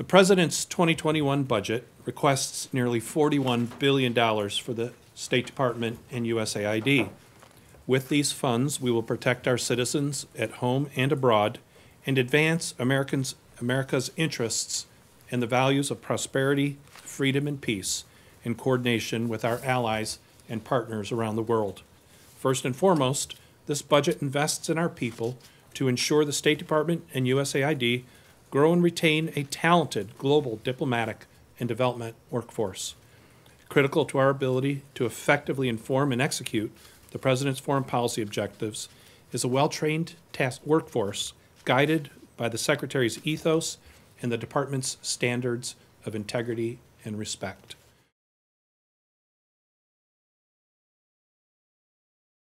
The President's 2021 budget requests nearly $41 billion for the State Department and USAID. With these funds, we will protect our citizens at home and abroad and advance Americans, America's interests and the values of prosperity, freedom, and peace in coordination with our allies and partners around the world. First and foremost, this budget invests in our people to ensure the State Department and USAID grow and retain a talented global diplomatic and development workforce. Critical to our ability to effectively inform and execute the President's foreign policy objectives is a well-trained task workforce guided by the Secretary's ethos and the Department's standards of integrity and respect.